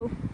Oh.